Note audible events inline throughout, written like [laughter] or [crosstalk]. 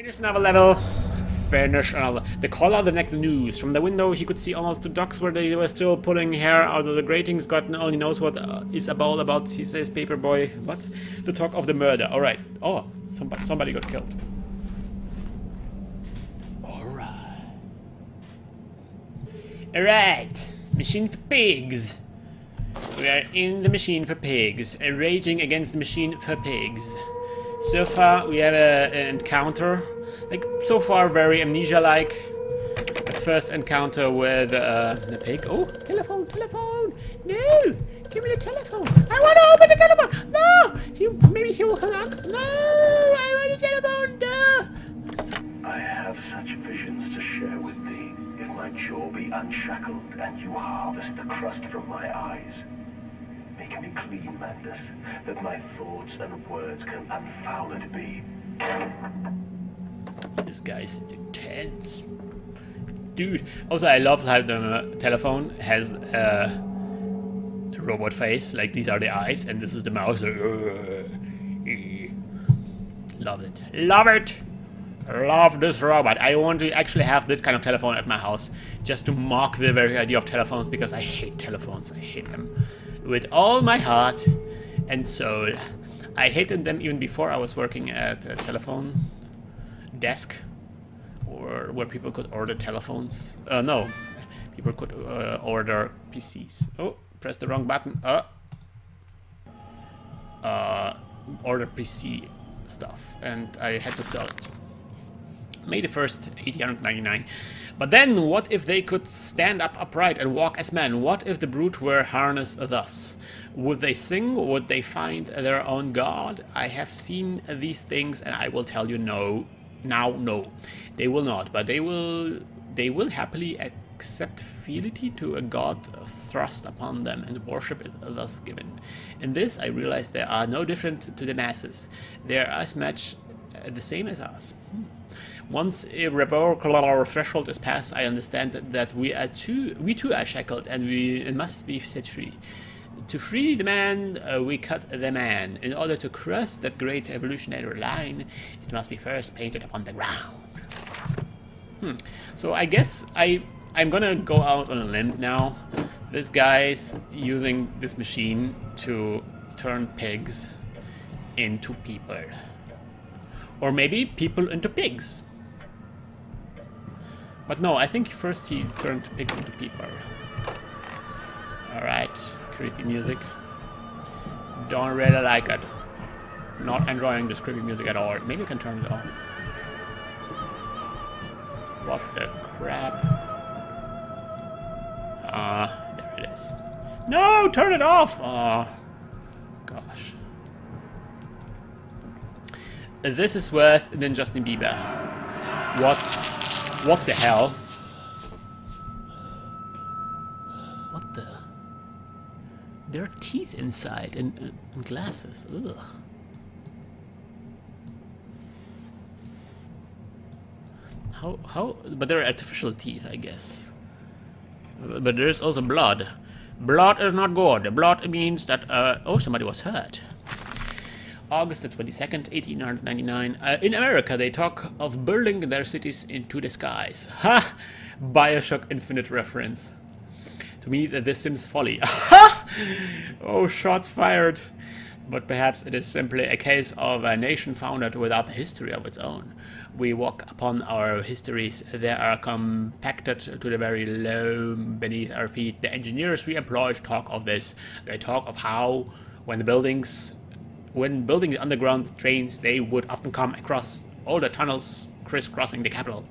Finish another level. Finish another. The caller of the next news. From the window, he could see almost two ducks where they were still pulling hair out of the gratings. God only knows what uh, is about about. He says, paperboy. What? The talk of the murder. All right. Oh, somebody, somebody got killed. All right. All right. Machine for pigs. We are in the machine for pigs, raging against the machine for pigs. So far, we have a, an encounter, like so far very amnesia-like. A first encounter with uh, the pig. Oh, telephone, telephone! No, give me the telephone. I want to open the telephone. No, he maybe he will knock. No, I want the telephone. No. I have such visions to share with thee. If my jaw be unshackled and you harvest the crust from my eyes. Make me clean, Mandus, that my thoughts and words can unfouled be. This guy's intense. Dude. Also, I love how the telephone has a robot face. Like, these are the eyes, and this is the mouth. Love it. Love it! Love this robot. I want to actually have this kind of telephone at my house. Just to mock the very idea of telephones, because I hate telephones. I hate them. With all my heart and soul. I hated them even before I was working at a telephone desk or where people could order telephones. Uh, no, people could uh, order PCs. Oh, press the wrong button. Uh, uh, order PC stuff, and I had to sell it. May the 1st, 1899. But then, what if they could stand up upright and walk as men? What if the brute were harnessed thus? Would they sing? Would they find their own god? I have seen these things, and I will tell you no. Now, no. They will not, but they will they will happily accept fealty to a god thrust upon them and worship it thus given. In this I realize they are no different to the masses. They are as much the same as us. Hmm. Once a revocable threshold is passed, I understand that, that we are too we too are shackled and we must be set free. To free the man, uh, we cut the man. In order to cross that great evolutionary line, it must be first painted upon the ground. Hmm. So I guess I I'm gonna go out on a limb now. This guy's using this machine to turn pigs into people. Or maybe people into pigs. But no, I think first he turned pigs into people. Alright, creepy music. Don't really like it. Not enjoying this creepy music at all. Maybe I can turn it off. What the crap? Ah, uh, there it is. No, turn it off! Gosh. This is worse than Justin Bieber. What? What the hell? What the? There are teeth inside and, and glasses. Ugh. How, how, but they're artificial teeth, I guess. But there's also blood. Blood is not good. Blood means that, uh, oh, somebody was hurt. August 22nd, 1899. Uh, in America, they talk of building their cities into the skies. [laughs] Ha! Bioshock Infinite reference. To me, this seems folly. [laughs] Oh, shots fired. But perhaps it is simply a case of a nation founded without a history of its own. We walk upon our histories, they are compacted to the very low beneath our feet. The engineers we employ talk of this. They talk of how, when the buildings when building the underground trains, they would often come across all the tunnels crisscrossing the capital.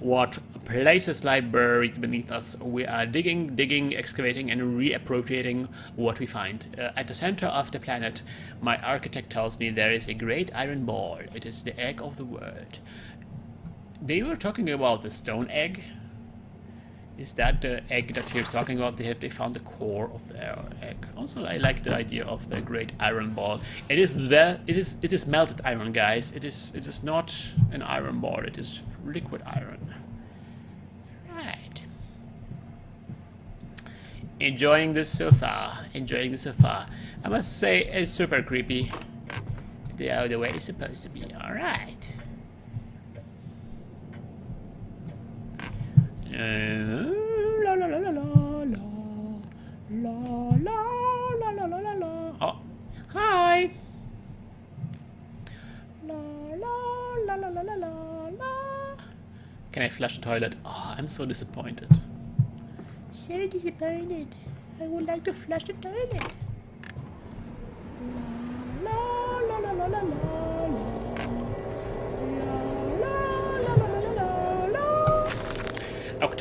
What places lie buried beneath us, we are digging, digging, excavating, and reappropriating what we find. Uh, at the center of the planet, my architect tells me there is a great iron ball. It is the egg of the world. They were talking about the stone egg, is that the egg that he was talking about? They have they found the core of their egg. Also, I like the idea of the great iron ball. It is the it is it is melted iron, guys. It is it is not an iron ball. It is liquid iron. Right. Enjoying this so far. Enjoying this so far. I must say it's super creepy. They are the way it's supposed to be. All right. Uh, flush the toilet? Oh, I'm so disappointed. So disappointed. I would like to flush the toilet.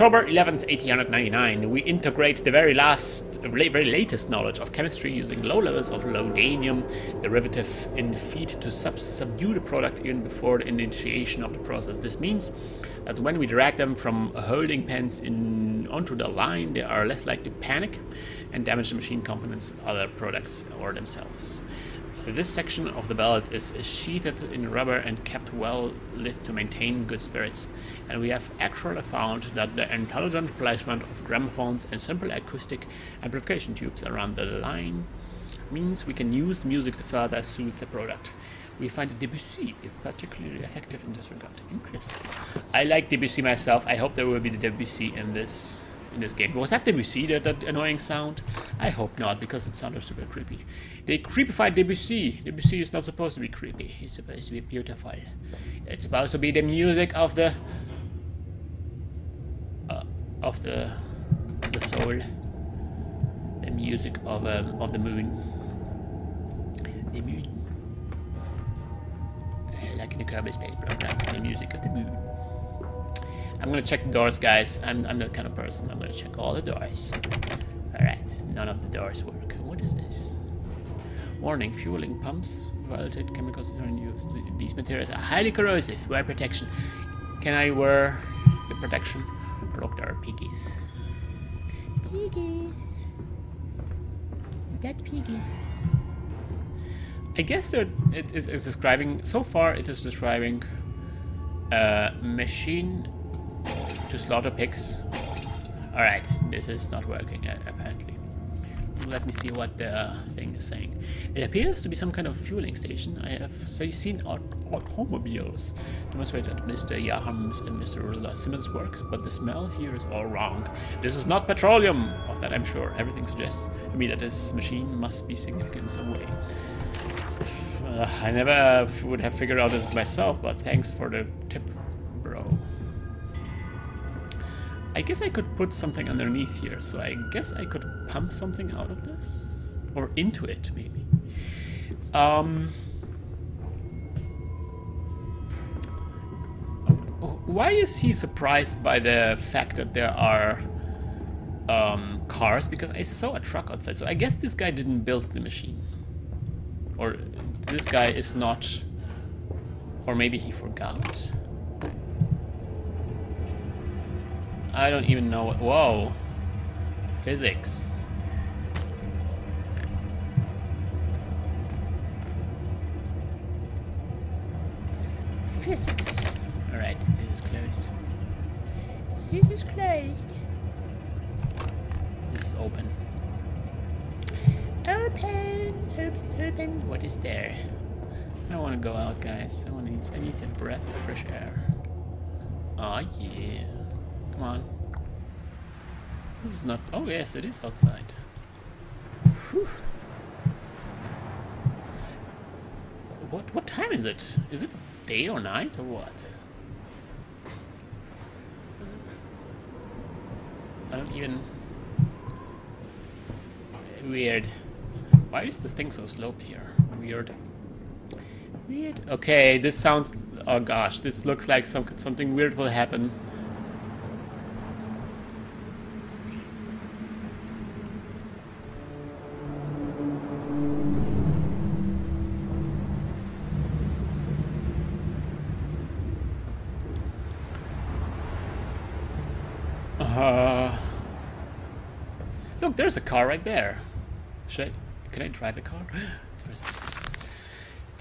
October 11th, 1899, we integrate the very last, very latest knowledge of chemistry using low levels of laudanum derivative in feed to sub subdue the product even before the initiation of the process. This means that when we drag them from holding pens in onto the line, they are less likely to panic and damage the machine components, other products, or themselves. This section of the belt is sheathed in rubber and kept well lit to maintain good spirits, and we have actually found that the intelligent placement of gramophones and simple acoustic amplification tubes around the line means we can use music to further soothe the product. We find Debussy particularly effective in this regard. Interesting. I like Debussy myself. I hope there will be the Debussy in this in this game. Was that Debussy, that, that annoying sound? I hope not, because it sounded super creepy. They creepified Debussy. Debussy is not supposed to be creepy. He's supposed to be beautiful. It's supposed to be the music of the... Uh, of the... of the soul. The music of, um, of the moon. The moon. Uh, like in the Kerbal Space Program, the music of the moon. I'm gonna check the doors, guys. I'm, I'm that kind of person. I'm gonna check all the doors. Alright, none of the doors work. What is this? Warning, fueling pumps, volatile chemicals are used. These materials are highly corrosive. Wear protection. Can I wear the protection? Look, there are piggies. Piggies. Dead piggies. I guess that it is describing, so far it is describing a machine to slaughter pigs. Alright, this is not working apparently. Let me see what the thing is saying. It appears to be some kind of fueling station. I have seen aut automobiles demonstrate at Mr. Yaham's and Mr. Simmons' works, but the smell here is all wrong. This is not petroleum, of that I'm sure. Everything suggests to me that this machine must be significant in some way. [sighs] Uh, I never would have figured out this myself, but thanks for the tip, I guess I could put something underneath here, so I guess I could pump something out of this? Or into it, maybe. Um, why is he surprised by the fact that there are um, cars? Because I saw a truck outside, so I guess this guy didn't build the machine. Or this guy is not... Or maybe he forgot. I don't even know what... Whoa. Physics. Physics. Alright, this is closed. This is closed. This is open. Open! Open, open. What is there? I want to go out, guys. I want to. I need some breath of fresh air. Oh yeah. Come on. This is not... Oh, yes, it is outside. Whew. What, what time is it? Is it day or night or what? I don't even... Weird. Why is this thing so sloped here? Weird. Weird. Okay, this sounds... Oh gosh, this looks like some something weird will happen. Uh, look, there's a car right there. Should I? Can I drive the car? [gasps]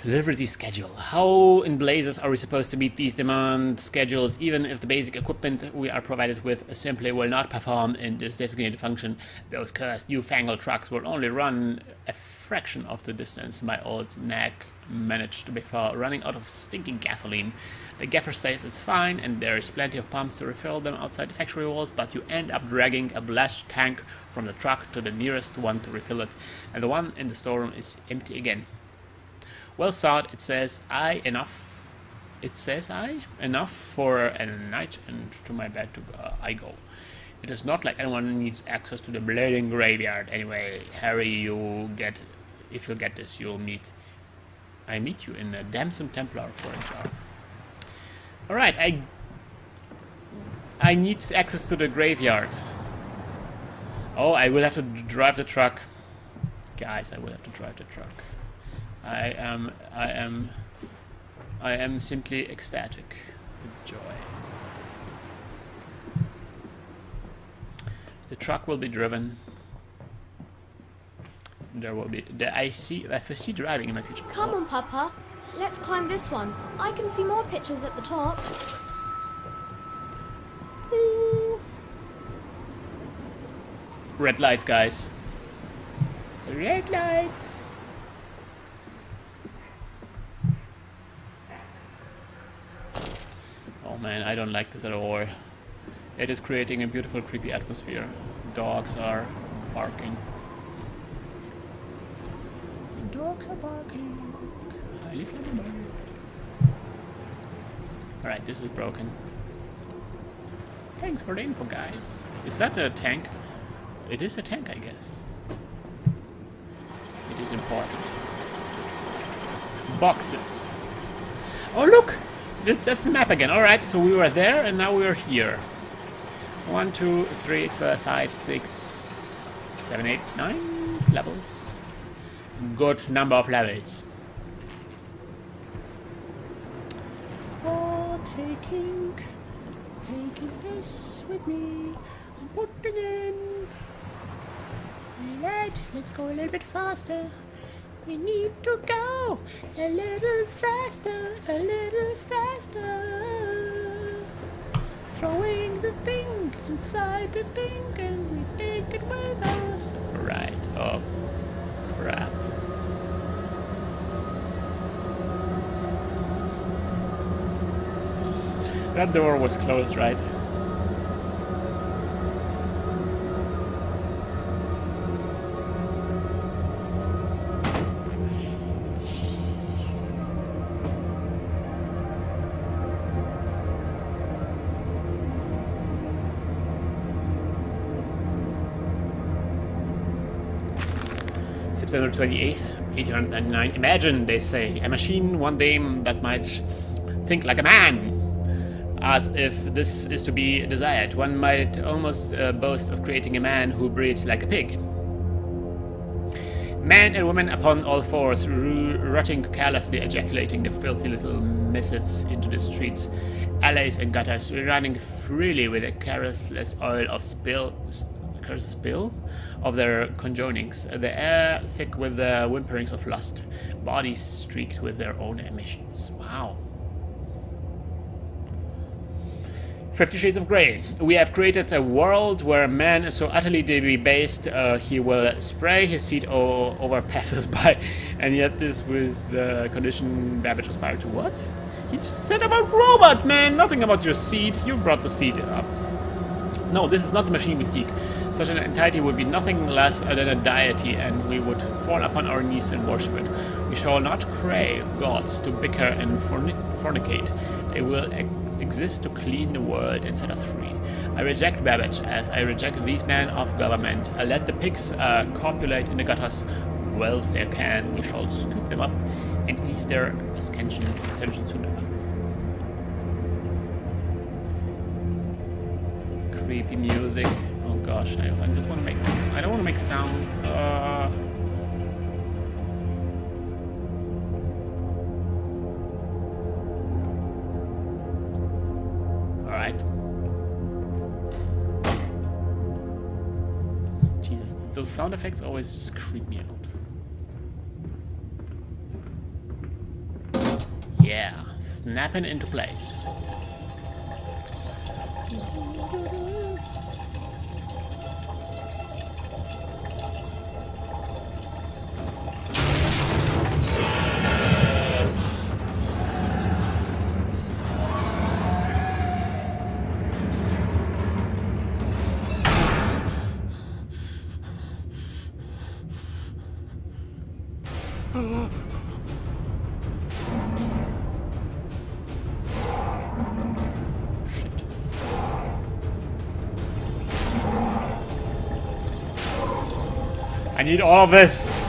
Delivery schedule. How in blazes are we supposed to meet these demand schedules even if the basic equipment we are provided with simply will not perform in this designated function? Those cursed newfangled trucks will only run a fraction of the distance my old nag managed to before running out of stinking gasoline. The gaffer says it's fine and there is plenty of pumps to refill them outside the factory walls, but you end up dragging a blast tank from the truck to the nearest one to refill it, and the one in the storeroom is empty again. Well thought, it says I enough. It says I enough for a night, and to my bed to uh, I go. It is not like anyone needs access to the bleeding graveyard. Anyway, Harry, you get if you get this, you'll meet. I meet you in the Damson Templar for a jar. All right, I I need access to the graveyard. Oh, I will have to drive the truck. Guys, I will have to drive the truck. I am, I am, I am simply ecstatic with joy. The truck will be driven. There will be, the, I see, I foresee driving in my future. Come on, Papa. Let's climb this one. I can see more pictures at the top. Red lights, guys. Red lights. Oh man, I don't like this at all. It is creating a beautiful, creepy atmosphere. Dogs are barking. Dogs are barking. I live. Alright, this is broken. Thanks for the info, guys. Is that a tank? It is a tank, I guess. It is important. Boxes. Oh, look! That's the map again. Alright, so we were there and now we are here. One, two, three, four, five, six, seven, eight, nine levels. Good number of levels. Oh, taking, taking this with me and putting in. Hey, let's go a little bit faster. We need to go a little faster, a little faster. Throwing the thing inside the thing and we take it with us. Right. Oh, crap. That door was closed, right? September 28th, 1899. Imagine, they say, a machine one day that might think like a man. As if this is to be desired, one might almost uh, boast of creating a man who breathes like a pig. Men and women upon all fours, ru- rotting carelessly, ejaculating the filthy little missives into the streets, alleys, and gutters, running freely with a careless oil of spill, careless spill of their conjoinings, the air thick with the whimperings of lust, bodies streaked with their own emissions. Wow. Fifty Shades of Grey. We have created a world where man is so utterly debased uh, he will spray his seed o- over [laughs] passers-by, and yet this was the condition Babbage aspired to. What? He said about robots, man! Nothing about your seed. You brought the seed up. No, this is not the machine we seek. Such an entity would be nothing less than a deity, and we would fall upon our knees and worship it. We shall not crave gods to bicker and fornicate. They will ex- exist to clean the world and set us free. I reject Babbage as I reject these men of government. I let the pigs uh, copulate in the gutters whilst they can. We shall scoop them up and ease their ascension, ascension soon enough. Creepy music. Oh gosh, I, I just want to make. I don't want to make sounds. Uh, all right. Jesus, those sound effects always just creep me out. Yeah, snapping into place. Need all. This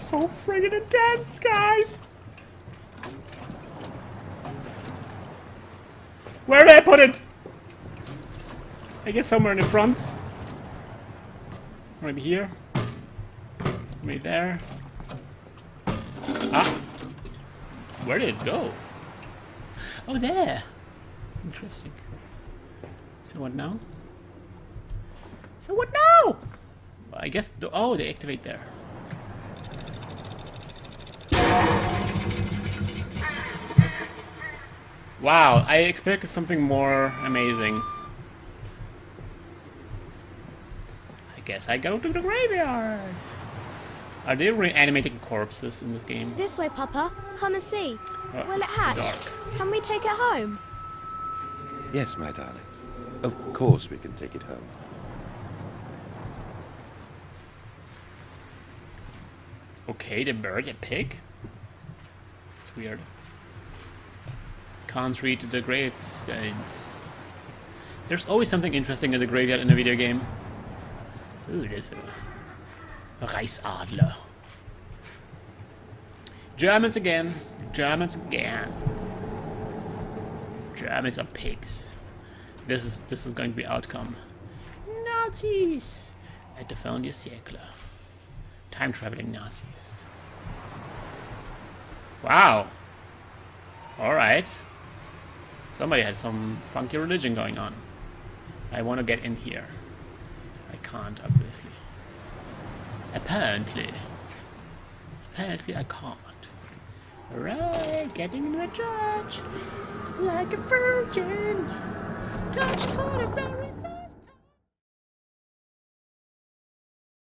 so friggin' intense, guys. Where did I put it? I guess somewhere in the front. Maybe here. Maybe there. Ah. Where did it go? Oh, there. Interesting. So what now? So what now? I guess. The, oh, they activate there. Wow, I expected something more amazing. I guess I go to the graveyard. Are they reanimating corpses in this game? This way, Papa. Come and see. Oh, Will it it's too hatch? dark. Can we take it home? Yes, my darlings. Of course we can take it home. Okay, the bird, a pig? It's weird. Can't read the gravestones. There's always something interesting in the graveyard in a video game. Ooh, there's a Reichsadler. Germans again. Germans again. Germans are pigs. This is this is going to be outcome. Nazis at the fin de siècle. Time traveling Nazis. Wow. Alright. Somebody has some funky religion going on. I want to get in here. I can't, obviously. Apparently. Apparently I can't. Alright, getting into a church. Like a virgin. Touched for the very